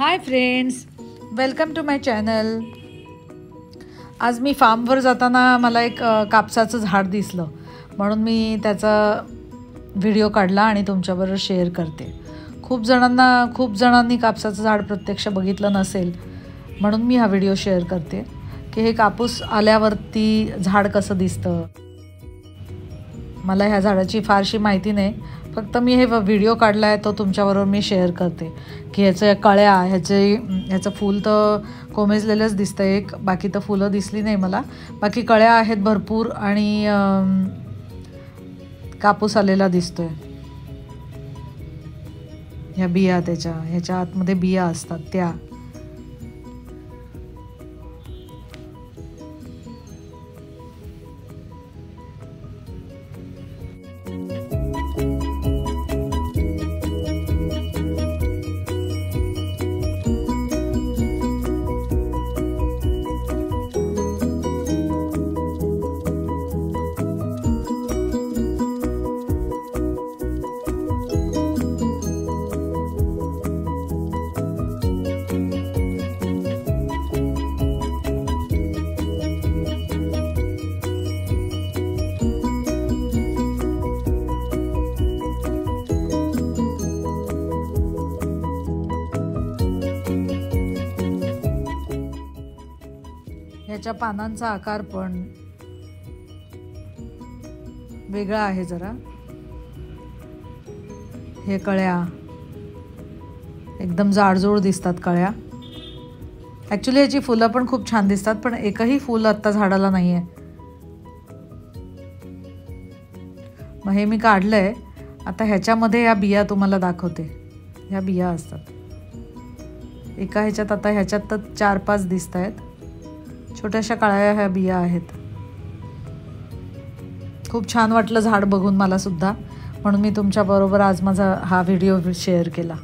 Hi friends welcome to my channel आज मी फार्मवर जाताना मला एक कापसाचं झाड दिसलं. म्हणून मी त्याचा व्हिडिओ काढला आणि तुमच्याबरोबर शेअर करते. खूप जणांना खूप जणांनी कापसाचं झाड प्रत्यक्ष बघितलं नसेल म्हणून मी हा व्हिडिओ शेअर करते. की हे कापूस आल्यावरती झाड कसं दिसतं? मला ह्या झाडाची फारशी माहिती नाही. फक्त मी हे व्हिडिओ काढला आहे तो तुमच्याबरोबर मी शेअर करते. की ह्याच्या कळ्या ह्याचे ह्याचं फूल तर कोमेजलेलंच दिसतं एक बाकी तर फुलं दिसली नाही मला. बाकी कळ्या आहेत भरपूर आणि कापूस आलेला दिसतोय. ह्या बिया त्याच्या ह्याच्या आतमध्ये बिया असतात त्या. Bye. ह्याच्या पानांचा आकार पण वेगळा आहे जरा. हे कळ्या. एकदम जाडजूड दिसतात कळ्या. ॲक्च्युली याची फुलं पण खूप छान दिसतात पण एकही फुल आत्ता झाडाला नाही आहे मग हे मी काढलं आहे आता ह्याच्यामध्ये या बिया तुम्हाला दाखवते. ह्या बिया असतात. एका ह्याच्यात आता ह्याच्यात तर चार पाच दिसत आहेत छोट्याशा काळ्या ह्या बिया आहेत. खूप छान वाटलं झाड बघून मला सुद्धा म्हणून मी तुमच्याबरोबर आज माझा हा व्हिडिओ शेअर केला.